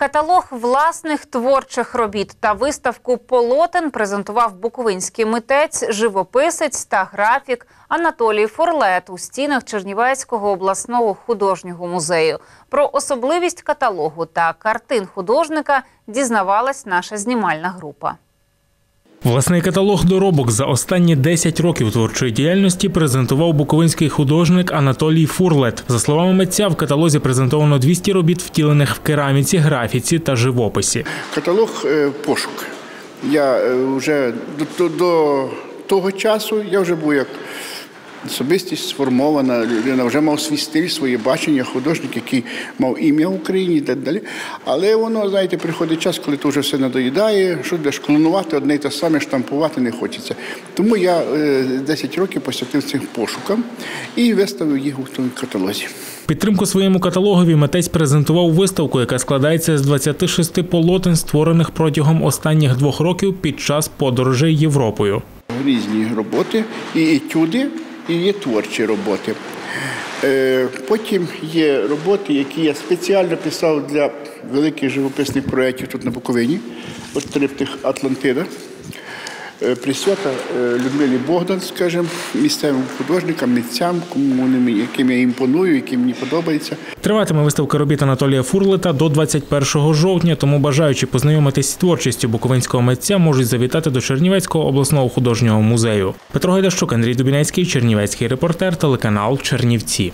Каталог власних творчих робіт та виставку полотен презентував буковинський митець, живописець та графік Анатолій Форлет у стінах Чернівецького обласного художнього музею. Про особливість каталогу та картин художника дізнавалась наша знімальна група. Власний каталог доробок за останні 10 років творчої діяльності презентував буковинський художник Анатолій Фурлет. За словами митця, в каталозі презентовано 200 робіт, втілених в кераміці, графіці та живописі. Каталог е, пошук. Я е, вже до, того часу я вже був як особистість сформована, людина вже мав свій стиль, своє бачення, художник, який мав ім'я в Україні і так далі. Але воно, знаєте, приходить час, коли то вже все надоїдає, що будеш клонувати одне й те саме, штампувати не хочеться. Тому я е, 10 років посвятив цим пошукам і виставив їх у тому каталозі. Підтримку своєму каталогові митець презентував виставку, яка складається з 26 полотен, створених протягом останніх двох років під час подорожей Європою. різні роботи, і етюди, і є творчі роботи. Е, Потім є роботи, які я спеціально писав для великих живописних проєктів тут на Буковині, от триптих Атлантида. Е, Присвята е, Людмилі Богдан, скажімо, місцевим художникам, митцям, кому яким я імпоную, які мені подобаються. Триватиме виставка робіт Анатолія Фурлета до 21 жовтня, тому бажаючи познайомитись з творчістю буковинського митця можуть завітати до Чернівецького обласного художнього музею. Петро Гайдащук, Андрій Дубінецький, Чернівецький репортер, телеканал Чернівці.